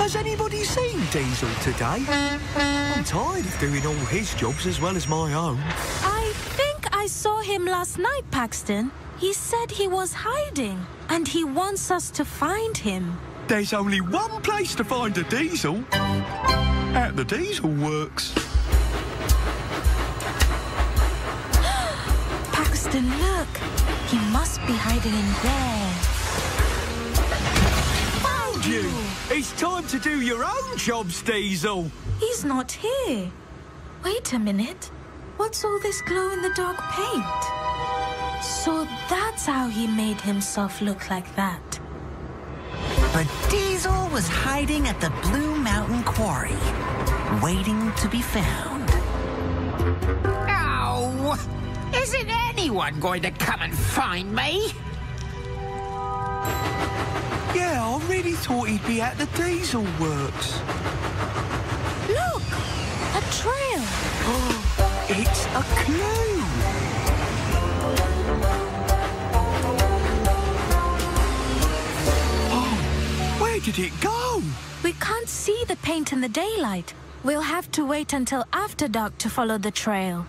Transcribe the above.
Has anybody seen Diesel today? I'm tired of doing all his jobs as well as my own. I think I saw him last night, Paxton. He said he was hiding, and he wants us to find him. There's only one place to find a Diesel. At the Diesel Works. Paxton, look. He must be hiding in there. Found you! It's time to do your own jobs, Diesel. He's not here. Wait a minute. What's all this glow-in-the-dark paint? So that's how he made himself look like that. But Diesel was hiding at the Blue Mountain Quarry, waiting to be found. Oh! Isn't anyone going to come and find me? Yeah, I really thought he'd be at the Diesel Works. Look! A trail! It's a clue. Oh, where did it go? We can't see the paint in the daylight. We'll have to wait until after dark to follow the trail.